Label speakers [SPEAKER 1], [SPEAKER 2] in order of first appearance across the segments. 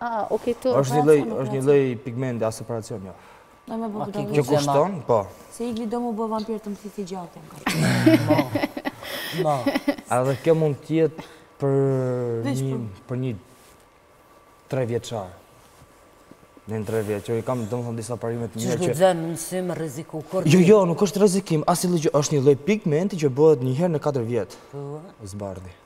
[SPEAKER 1] është një lloj, është një lloj pigmenti, s'është operacion, jo.
[SPEAKER 2] Në me
[SPEAKER 3] bukë
[SPEAKER 2] do
[SPEAKER 1] Kjo kushton, po.
[SPEAKER 2] Se Igli do me u bë vampir të më thithi gjakun. Ma,
[SPEAKER 3] ma.
[SPEAKER 1] Edhe kjo mund të jetë
[SPEAKER 2] për
[SPEAKER 1] një, për një tre vjeçar. Në në tre vjet, që i kam domethënë disa parime të mira që...
[SPEAKER 3] Që është domethënë si rreziku, kur një...
[SPEAKER 1] Jo, jo, nuk është rrezikim, asnjë lloj gjëje, është një lloj pigmenti që bëhet njëherë në katër vjet.
[SPEAKER 3] Po.
[SPEAKER 1] Zbardhi.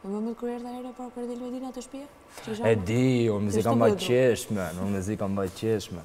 [SPEAKER 3] Dhe më
[SPEAKER 2] mëtë kërë erdha herë e parë kërë dhe Elvedina të shpje?
[SPEAKER 1] E di, o më zi kam
[SPEAKER 2] ba
[SPEAKER 1] qeshme, o më zi kam ba qeshme.